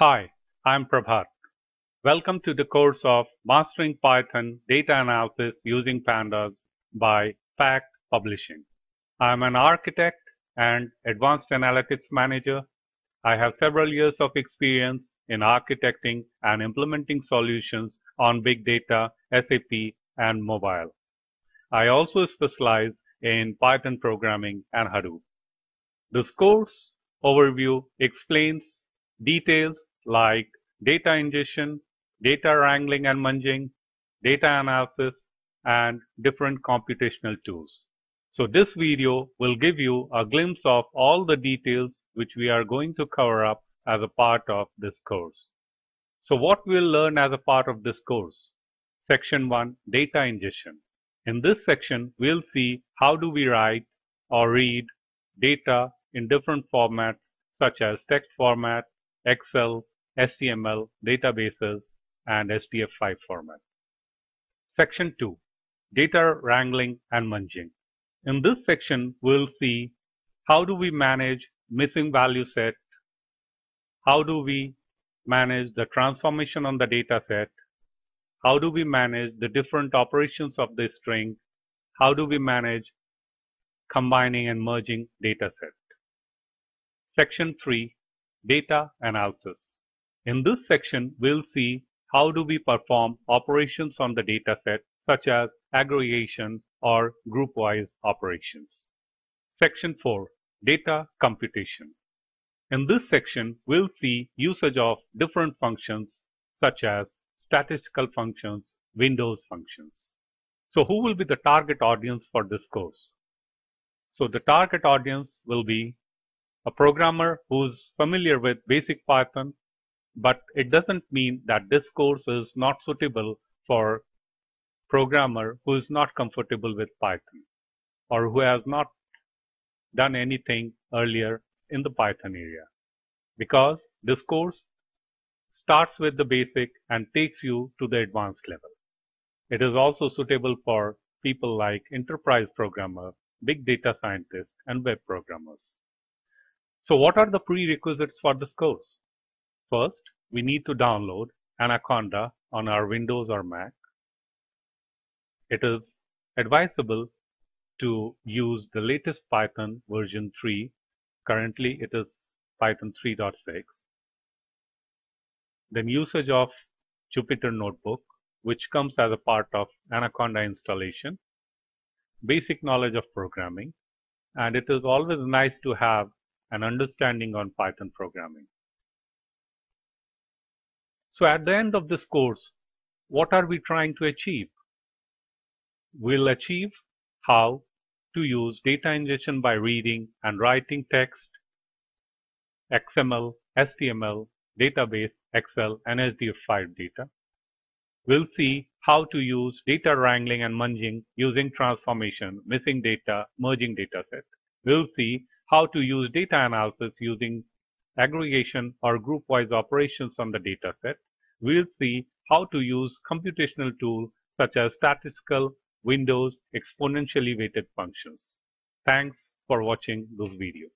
Hi, I'm Prabhat. Welcome to the course of Mastering Python Data Analysis Using Pandas by Packt Publishing. I'm an architect and advanced analytics manager. I have several years of experience in architecting and implementing solutions on big data, SAP, and mobile. I also specialize in Python programming and Hadoop. This course overview explains details like data ingestion, data wrangling and munging, data analysis, and different computational tools. So this video will give you a glimpse of all the details which we are going to cover up as a part of this course. So what we'll learn as a part of this course? Section 1 Data Ingestion. In this section, we'll see how do we write or read data in different formats such as text format, Excel, HTML, databases, and HDF5 format. Section 2 Data Wrangling and Munging. In this section, we'll see how do we manage missing value set, how do we manage the transformation on the data set, how do we manage the different operations of the string, how do we manage combining and merging data set. Section 3 Data Analysis. In this section, we'll see how do we perform operations on the dataset such as aggregation or group-wise operations. Section 4. Data Computation. In this section, we'll see usage of different functions such as statistical functions, Windows functions. So who will be the target audience for this course? So the target audience will be a programmer who's familiar with basic Python, but it doesn't mean that this course is not suitable for programmer who is not comfortable with Python or who has not done anything earlier in the Python area. Because this course starts with the basic and takes you to the advanced level. It is also suitable for people like enterprise programmer, big data scientist, and web programmers. So what are the prerequisites for this course? First, we need to download Anaconda on our Windows or Mac. It is advisable to use the latest Python version 3. Currently, it is Python 3.6. Then usage of Jupyter Notebook, which comes as a part of Anaconda installation. Basic knowledge of programming. And it is always nice to have an understanding on Python programming. So at the end of this course, what are we trying to achieve? We'll achieve how to use data ingestion by reading and writing text, XML, HTML, database, Excel, and HDF5 data. We'll see how to use data wrangling and munging using transformation, missing data, merging dataset. We'll see how to use data analysis using aggregation or group-wise operations on the dataset. We'll see how to use computational tools such as statistical, Windows, exponentially weighted functions. Thanks for watching this video.